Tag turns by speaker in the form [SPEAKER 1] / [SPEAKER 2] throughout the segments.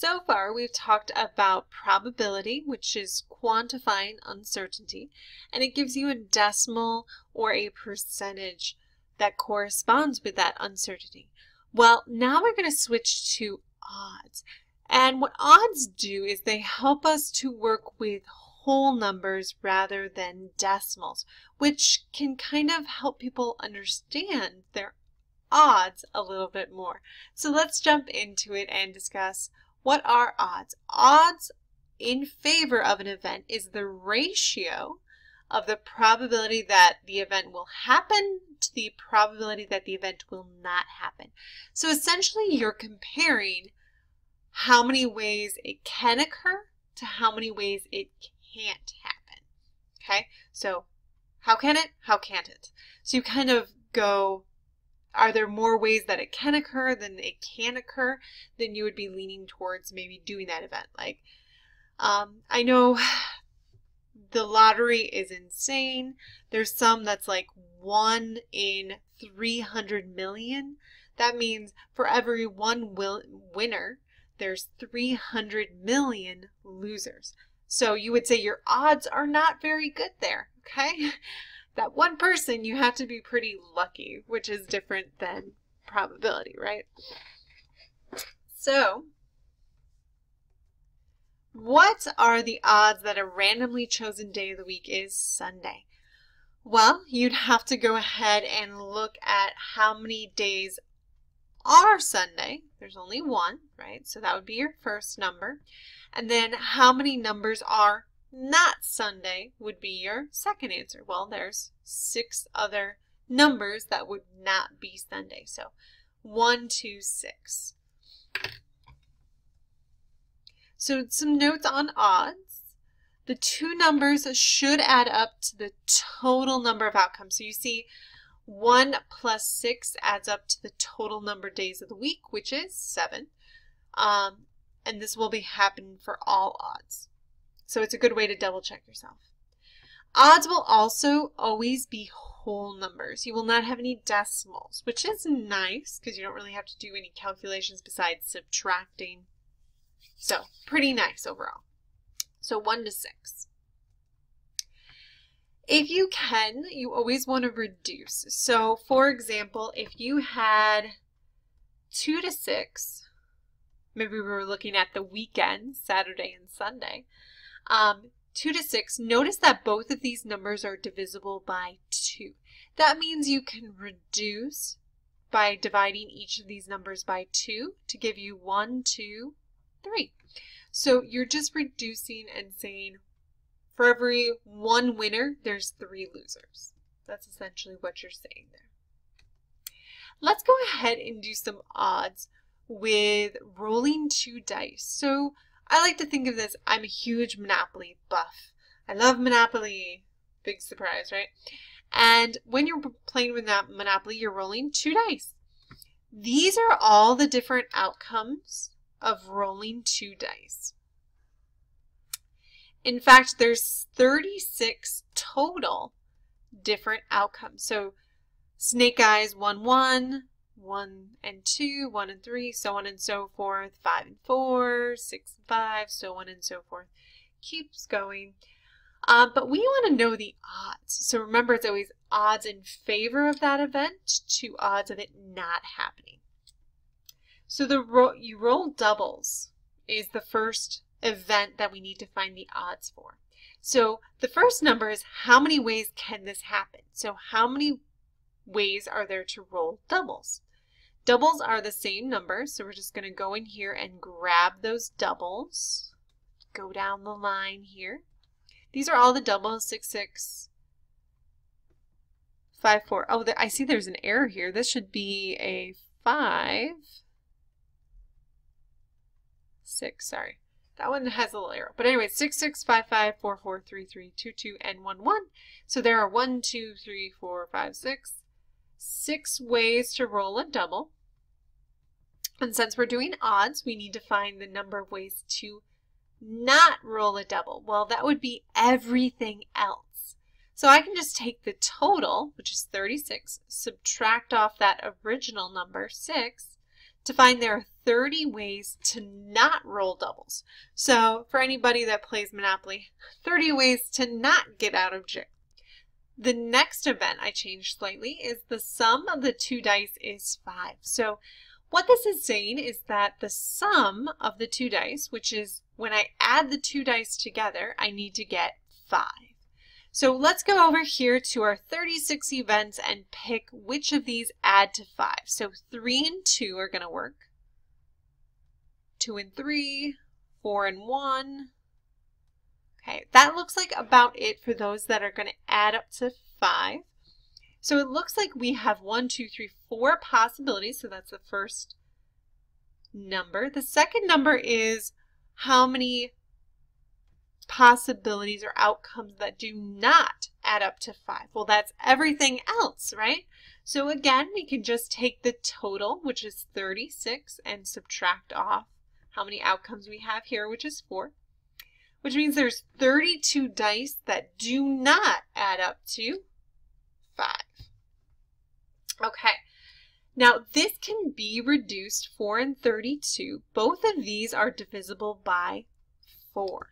[SPEAKER 1] So far, we've talked about probability, which is quantifying uncertainty, and it gives you a decimal or a percentage that corresponds with that uncertainty. Well, now we're going to switch to odds. And what odds do is they help us to work with whole numbers rather than decimals, which can kind of help people understand their odds a little bit more. So let's jump into it and discuss what are odds. Odds in favor of an event is the ratio of the probability that the event will happen to the probability that the event will not happen. So essentially you're comparing how many ways it can occur to how many ways it can't happen. Okay, so how can it? How can't it? So you kind of go, are there more ways that it can occur than it can occur? Then you would be leaning towards maybe doing that event. Like, um, I know the lottery is insane. There's some that's like one in 300 million. That means for every one winner, there's 300 million losers. So you would say your odds are not very good there, okay? That one person, you have to be pretty lucky, which is different than probability, right? So, what are the odds that a randomly chosen day of the week is Sunday? Well, you'd have to go ahead and look at how many days are Sunday. There's only one, right? So that would be your first number. And then how many numbers are not Sunday would be your second answer. Well, there's six other numbers that would not be Sunday. So one, two, six. So some notes on odds. The two numbers should add up to the total number of outcomes. So you see 1 plus 6 adds up to the total number of days of the week, which is 7. Um, and this will be happening for all odds. So it's a good way to double check yourself. Odds will also always be whole numbers. You will not have any decimals, which is nice because you don't really have to do any calculations besides subtracting. So pretty nice overall. So 1 to 6. If you can, you always want to reduce. So for example, if you had 2 to 6, maybe we were looking at the weekend, Saturday and Sunday, um, 2 to 6, notice that both of these numbers are divisible by 2. That means you can reduce by dividing each of these numbers by 2 to give you 1, 2, 3. So you're just reducing and saying for every one winner, there's three losers. That's essentially what you're saying there. Let's go ahead and do some odds with rolling two dice. So I like to think of this, I'm a huge Monopoly buff. I love Monopoly. Big surprise, right? And when you're playing with that Monopoly, you're rolling two dice. These are all the different outcomes of rolling two dice. In fact, there's 36 total different outcomes. So snake eyes 1 1, 1 and 2, 1 and 3, so on and so forth, 5 and 4, 6 and 5, so on and so forth. Keeps going. Uh, but we want to know the odds. So remember, it's always odds in favor of that event to odds of it not happening. So the ro you roll doubles is the first event that we need to find the odds for. So the first number is how many ways can this happen? So how many ways are there to roll doubles? Doubles are the same number, so we're just going to go in here and grab those doubles. Go down the line here. These are all the doubles, 6, 6, 5, 4. Oh, I see there's an error here. This should be a 5, 6, sorry. That one has a little error. But anyway, 6, 6, 5, 5, 4, 4, 3, 3, 2, 2, and 1, 1. So there are 1, 2, 3, 4, 5, 6, six ways to roll a double. And since we're doing odds, we need to find the number of ways to not roll a double. Well, that would be everything else. So I can just take the total, which is 36, subtract off that original number, 6, to find there are 30 ways to not roll doubles. So for anybody that plays Monopoly, 30 ways to not get out of jail. The next event I changed slightly is the sum of the two dice is 5. So what this is saying is that the sum of the two dice, which is when I add the two dice together, I need to get 5. So let's go over here to our 36 events and pick which of these add to 5. So 3 and 2 are going to work. 2 and 3, 4 and 1. Okay, that looks like about it for those that are going to add up to 5. So it looks like we have one, two, three, four possibilities. So that's the first number. The second number is how many possibilities or outcomes that do not add up to 5? Well, that's everything else, right? So again, we can just take the total, which is 36, and subtract off how many outcomes we have here, which is 4, which means there's 32 dice that do not add up to 5. Okay. Now, this can be reduced 4 and 32. Both of these are divisible by 4.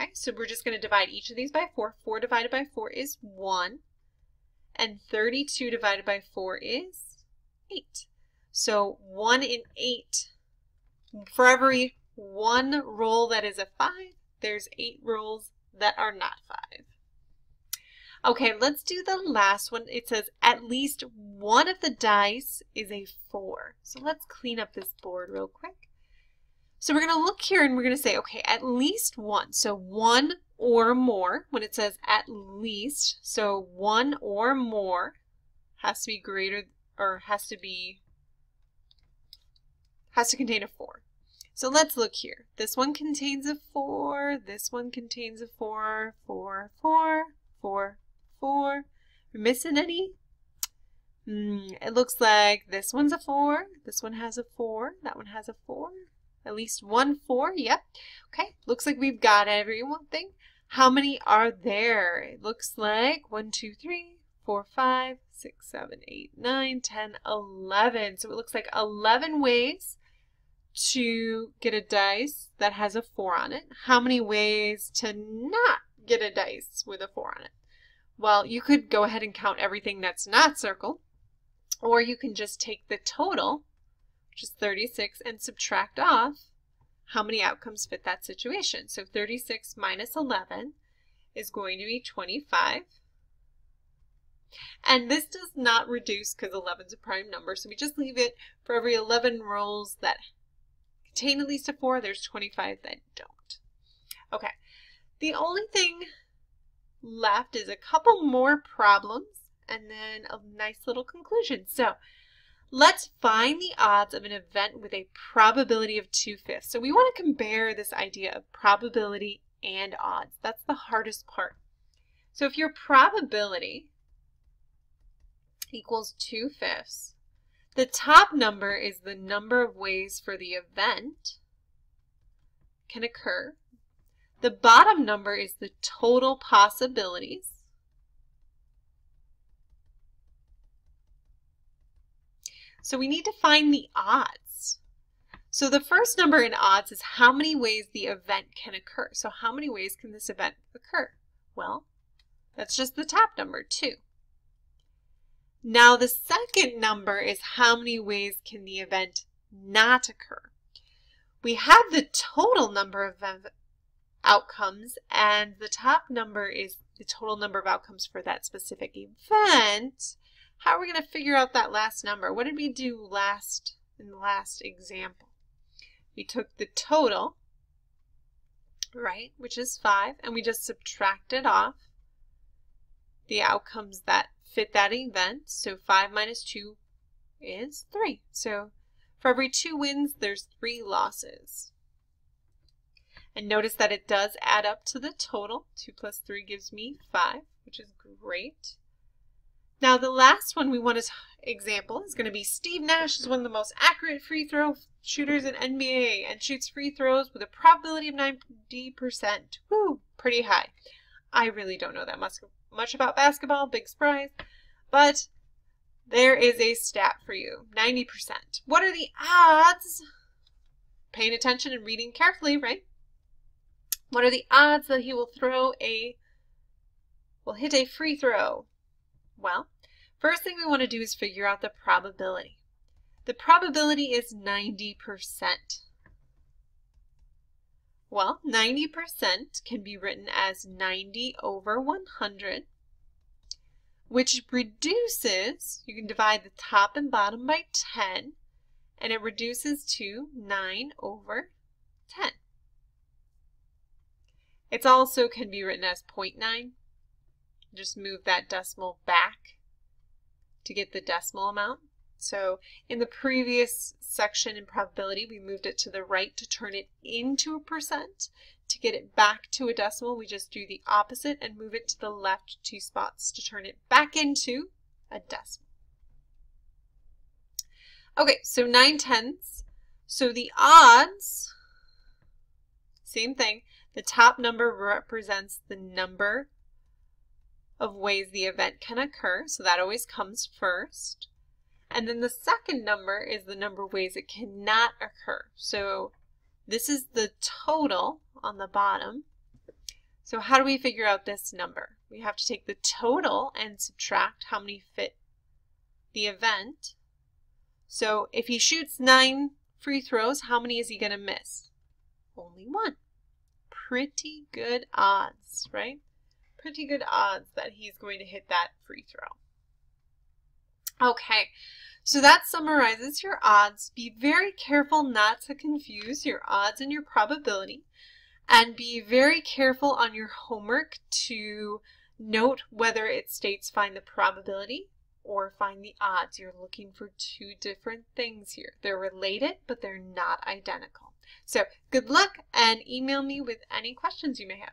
[SPEAKER 1] Okay, so we're just going to divide each of these by 4. 4 divided by 4 is 1. And 32 divided by 4 is 8. So 1 in 8. For every one roll that is a 5, there's 8 rolls that are not 5. Okay, let's do the last one. It says at least one of the dice is a 4. So let's clean up this board real quick. So we're going to look here and we're going to say, okay, at least one. So one or more, when it says at least, so one or more has to be greater or has to be, has to contain a 4. So let's look here. This one contains a 4, this one contains a 4, 4, 4, 4, 4. We're missing any? Hmm, it looks like this one's a 4, this one has a 4, that one has a 4, at least one four, yep. Okay, looks like we've got every one thing. How many are there? It looks like one, two, three, four, five, six, seven, eight, nine, ten, eleven. So it looks like 11 ways to get a dice that has a 4 on it. How many ways to not get a dice with a 4 on it? Well, you could go ahead and count everything that's not circled, or you can just take the total which is 36, and subtract off how many outcomes fit that situation. So 36 minus 11 is going to be 25. And this does not reduce because 11 is a prime number, so we just leave it for every 11 rolls that contain at least a 4, there's 25 that don't. Okay, the only thing left is a couple more problems and then a nice little conclusion. So Let's find the odds of an event with a probability of 2 fifths. So we want to compare this idea of probability and odds. That's the hardest part. So if your probability equals 2 fifths, the top number is the number of ways for the event can occur. The bottom number is the total possibilities. So we need to find the odds. So the first number in odds is how many ways the event can occur. So how many ways can this event occur? Well, that's just the top number, 2. Now the second number is how many ways can the event not occur. We have the total number of outcomes and the top number is the total number of outcomes for that specific event. How are we going to figure out that last number? What did we do last in the last example? We took the total, right, which is 5, and we just subtracted off the outcomes that fit that event. So 5 minus 2 is 3. So for every 2 wins, there's 3 losses. And notice that it does add up to the total. 2 plus 3 gives me 5, which is great. Now the last one we want to example is going to be Steve Nash is one of the most accurate free throw shooters in NBA and shoots free throws with a probability of 90%. Woo, pretty high. I really don't know that much, much about basketball, big surprise. but there is a stat for you 90%. What are the odds? Paying attention and reading carefully, right? What are the odds that he will throw a, will hit a free throw? Well, first thing we want to do is figure out the probability. The probability is 90%. Well, 90% can be written as 90 over 100, which reduces, you can divide the top and bottom by 10, and it reduces to 9 over 10. It also can be written as 0.9. Just move that decimal back to get the decimal amount. So in the previous section in probability, we moved it to the right to turn it into a percent. To get it back to a decimal, we just do the opposite and move it to the left two spots to turn it back into a decimal. Okay, so 9 tenths. So the odds, same thing, the top number represents the number of ways the event can occur, so that always comes first. And then the second number is the number of ways it cannot occur. So this is the total on the bottom. So how do we figure out this number? We have to take the total and subtract how many fit the event. So if he shoots nine free throws, how many is he going to miss? Only one. Pretty good odds, right? Pretty good odds that he's going to hit that free throw. Okay, so that summarizes your odds. Be very careful not to confuse your odds and your probability. And be very careful on your homework to note whether it states find the probability or find the odds. You're looking for two different things here. They're related, but they're not identical. So good luck and email me with any questions you may have.